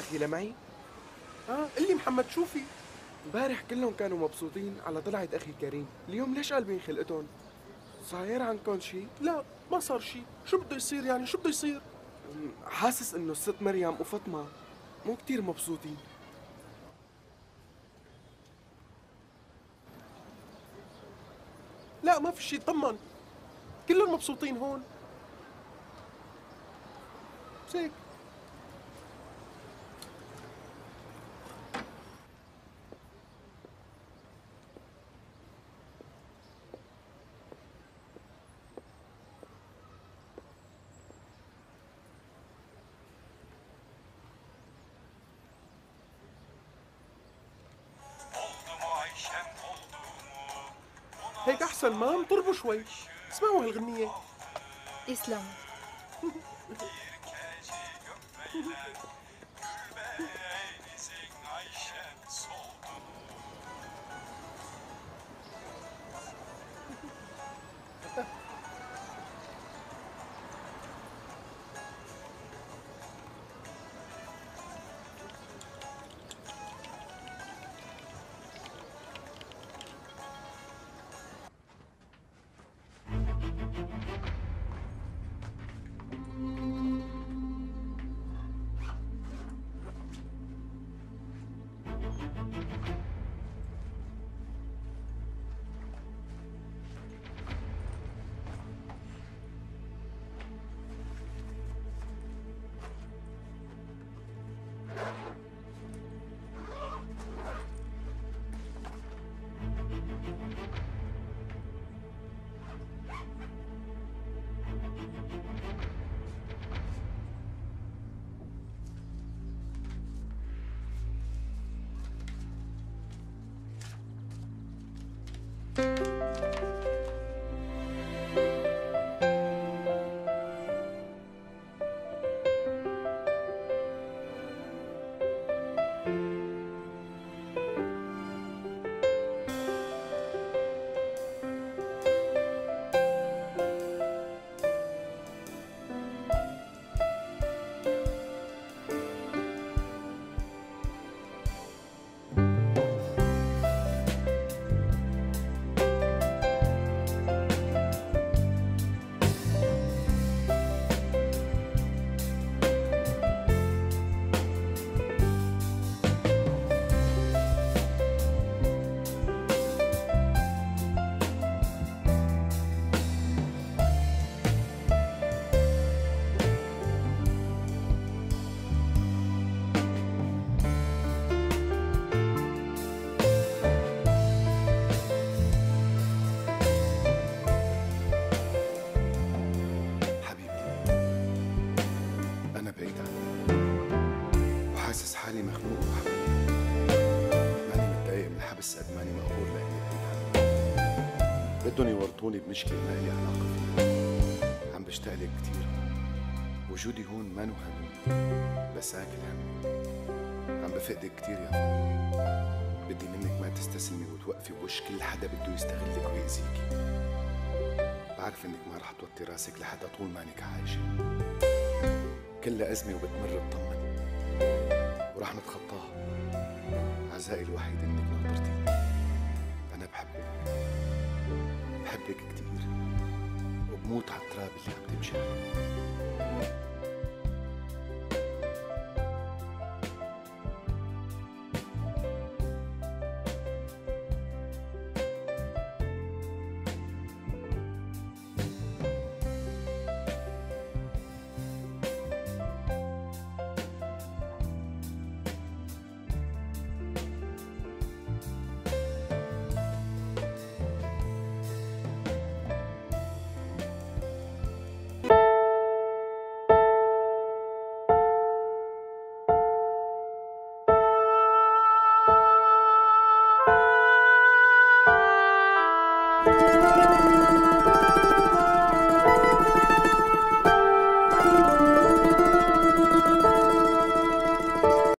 دخيلة معي؟ ها قل لي محمد شو في امبارح كلهم كانوا مبسوطين على طلعة أخي كريم اليوم ليش قلبين خلقتهم؟ صاير عنكم شي؟ لا ما صار شيء شو بده يصير يعني؟ شو بده يصير؟ حاسس إنه الست مريم وفاطمة مو كتير مبسوطين. لا ما في شيء طمن كلهم مبسوطين هون. بس ما انطربوا شوي. اسمعوا هالغنية. يسلم متضايق من الحبس قد ماني مقهور لإلي بعيد بدهم يورطوني بمشكلة ما إلي علاقة فيها. عم بشتاق لك كتير. وجودي هون ما هم بس آكل همي عم بفقدك كتير يا فاطمة بدي منك ما تستسلمي وتوقفي بوش كل حدا بده يستغلك ويأذيكي بعرف إنك ما رح توطي راسك لحتى طول ما إنك عايشة. كلها أزمة وبتمر بطمني. ورح نتخطاها. عزائي الوحيد انك ناطرتيني أنا بحبك بحبك كتير. وبموت على التراب اللي عم تمشي عليه.